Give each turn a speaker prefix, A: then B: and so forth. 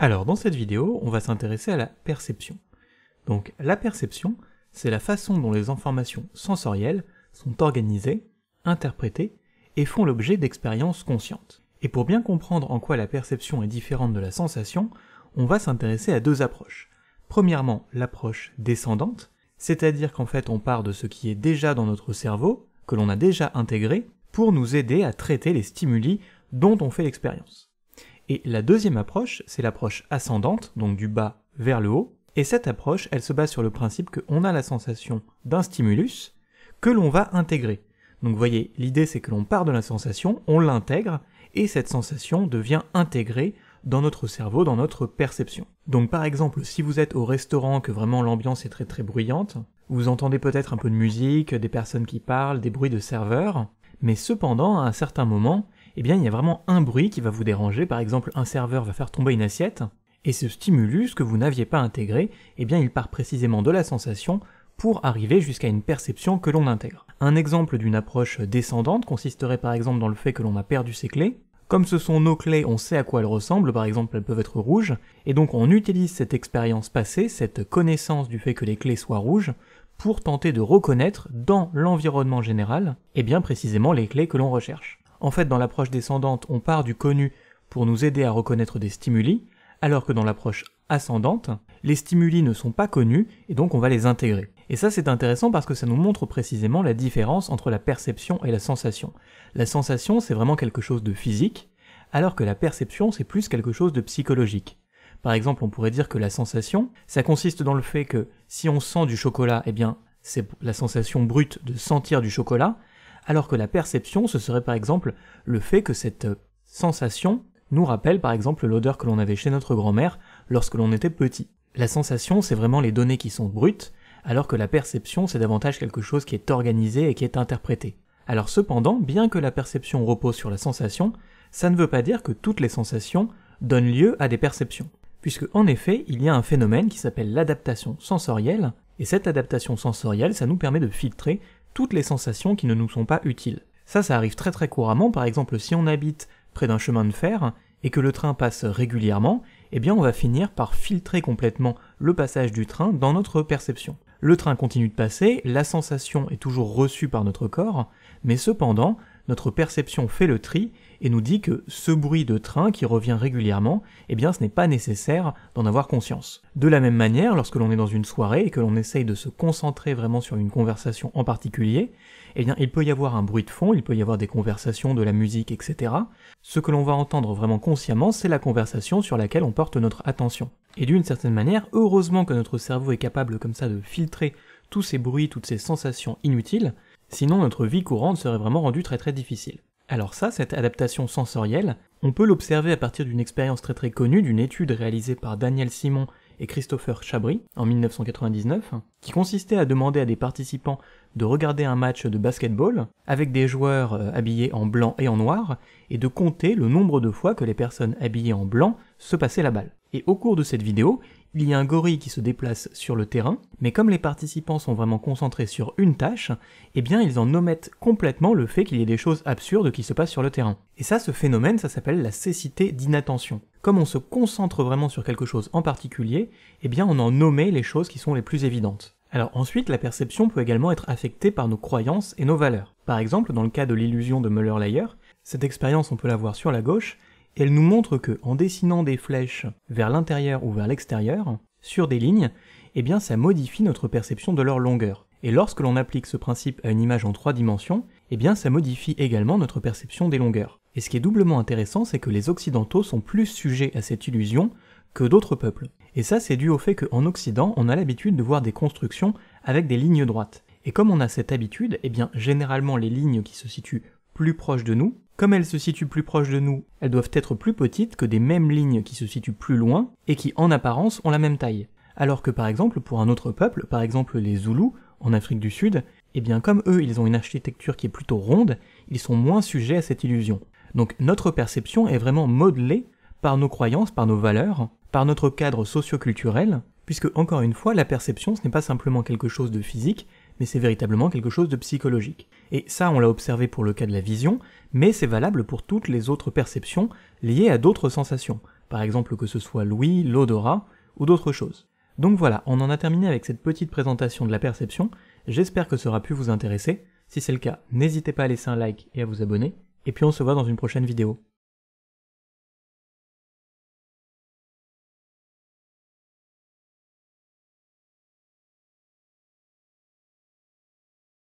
A: Alors dans cette vidéo, on va s'intéresser à la perception. Donc la perception, c'est la façon dont les informations sensorielles sont organisées, interprétées et font l'objet d'expériences conscientes. Et pour bien comprendre en quoi la perception est différente de la sensation, on va s'intéresser à deux approches. Premièrement, l'approche descendante, c'est-à-dire qu'en fait on part de ce qui est déjà dans notre cerveau, que l'on a déjà intégré, pour nous aider à traiter les stimuli dont on fait l'expérience. Et la deuxième approche, c'est l'approche ascendante, donc du bas vers le haut. Et cette approche, elle se base sur le principe qu'on a la sensation d'un stimulus que l'on va intégrer. Donc vous voyez, l'idée c'est que l'on part de la sensation, on l'intègre, et cette sensation devient intégrée dans notre cerveau, dans notre perception. Donc par exemple, si vous êtes au restaurant, que vraiment l'ambiance est très très bruyante, vous entendez peut-être un peu de musique, des personnes qui parlent, des bruits de serveurs, mais cependant, à un certain moment, eh bien il y a vraiment un bruit qui va vous déranger, par exemple un serveur va faire tomber une assiette, et ce stimulus que vous n'aviez pas intégré, eh bien il part précisément de la sensation pour arriver jusqu'à une perception que l'on intègre. Un exemple d'une approche descendante consisterait par exemple dans le fait que l'on a perdu ses clés. Comme ce sont nos clés, on sait à quoi elles ressemblent, par exemple elles peuvent être rouges, et donc on utilise cette expérience passée, cette connaissance du fait que les clés soient rouges, pour tenter de reconnaître dans l'environnement général, et eh bien précisément les clés que l'on recherche. En fait, dans l'approche descendante, on part du connu pour nous aider à reconnaître des stimuli, alors que dans l'approche ascendante, les stimuli ne sont pas connus et donc on va les intégrer. Et ça c'est intéressant parce que ça nous montre précisément la différence entre la perception et la sensation. La sensation c'est vraiment quelque chose de physique, alors que la perception c'est plus quelque chose de psychologique. Par exemple, on pourrait dire que la sensation, ça consiste dans le fait que si on sent du chocolat, eh bien c'est la sensation brute de sentir du chocolat, alors que la perception, ce serait par exemple le fait que cette sensation nous rappelle par exemple l'odeur que l'on avait chez notre grand-mère lorsque l'on était petit. La sensation, c'est vraiment les données qui sont brutes, alors que la perception, c'est davantage quelque chose qui est organisé et qui est interprété. Alors cependant, bien que la perception repose sur la sensation, ça ne veut pas dire que toutes les sensations donnent lieu à des perceptions. Puisque en effet, il y a un phénomène qui s'appelle l'adaptation sensorielle, et cette adaptation sensorielle, ça nous permet de filtrer toutes les sensations qui ne nous sont pas utiles. Ça, ça arrive très très couramment, par exemple si on habite près d'un chemin de fer et que le train passe régulièrement, eh bien on va finir par filtrer complètement le passage du train dans notre perception. Le train continue de passer, la sensation est toujours reçue par notre corps, mais cependant, notre perception fait le tri et nous dit que ce bruit de train qui revient régulièrement, eh bien ce n'est pas nécessaire d'en avoir conscience. De la même manière, lorsque l'on est dans une soirée et que l'on essaye de se concentrer vraiment sur une conversation en particulier, eh bien il peut y avoir un bruit de fond, il peut y avoir des conversations, de la musique, etc. Ce que l'on va entendre vraiment consciemment, c'est la conversation sur laquelle on porte notre attention. Et d'une certaine manière, heureusement que notre cerveau est capable comme ça de filtrer tous ces bruits, toutes ces sensations inutiles, sinon notre vie courante serait vraiment rendue très très difficile. Alors ça, cette adaptation sensorielle, on peut l'observer à partir d'une expérience très très connue, d'une étude réalisée par Daniel Simon et Christopher Chabry en 1999, qui consistait à demander à des participants de regarder un match de basketball avec des joueurs euh, habillés en blanc et en noir et de compter le nombre de fois que les personnes habillées en blanc se passaient la balle. Et au cours de cette vidéo, il y a un gorille qui se déplace sur le terrain, mais comme les participants sont vraiment concentrés sur une tâche, eh bien ils en omettent complètement le fait qu'il y ait des choses absurdes qui se passent sur le terrain. Et ça, ce phénomène, ça s'appelle la cécité d'inattention. Comme on se concentre vraiment sur quelque chose en particulier, eh bien on en nommait les choses qui sont les plus évidentes. Alors ensuite, la perception peut également être affectée par nos croyances et nos valeurs. Par exemple, dans le cas de l'illusion de Müller-Lyer, cette expérience on peut la voir sur la gauche, elle nous montre que en dessinant des flèches vers l'intérieur ou vers l'extérieur, sur des lignes, eh bien ça modifie notre perception de leur longueur. Et lorsque l'on applique ce principe à une image en trois dimensions, eh bien ça modifie également notre perception des longueurs. Et ce qui est doublement intéressant, c'est que les occidentaux sont plus sujets à cette illusion que d'autres peuples. Et ça, c'est dû au fait qu'en Occident, on a l'habitude de voir des constructions avec des lignes droites. Et comme on a cette habitude, eh bien généralement les lignes qui se situent plus proches de nous comme elles se situent plus proches de nous, elles doivent être plus petites que des mêmes lignes qui se situent plus loin et qui en apparence ont la même taille. Alors que par exemple pour un autre peuple, par exemple les Zoulous en Afrique du Sud, eh bien comme eux ils ont une architecture qui est plutôt ronde, ils sont moins sujets à cette illusion. Donc notre perception est vraiment modelée par nos croyances, par nos valeurs, par notre cadre socio-culturel, puisque encore une fois la perception ce n'est pas simplement quelque chose de physique, mais c'est véritablement quelque chose de psychologique. Et ça, on l'a observé pour le cas de la vision, mais c'est valable pour toutes les autres perceptions liées à d'autres sensations. par exemple que ce soit l'ouïe, l'odorat ou d'autres choses. Donc voilà, on en a terminé avec cette petite présentation de la perception, j'espère que ça aura pu vous intéresser, si c'est le cas, n'hésitez pas à laisser un like et à vous abonner, et puis on se voit dans une prochaine vidéo.